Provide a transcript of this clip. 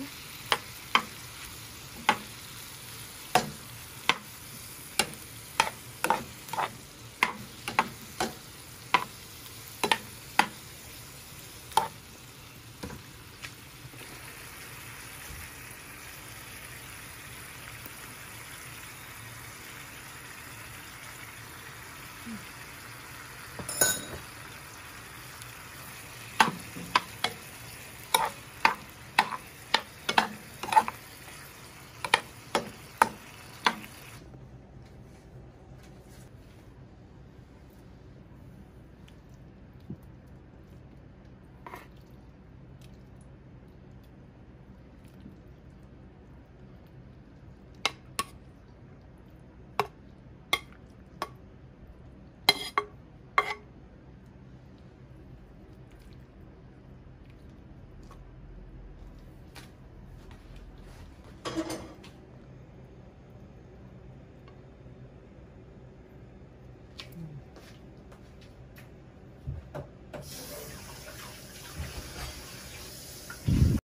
Yeah.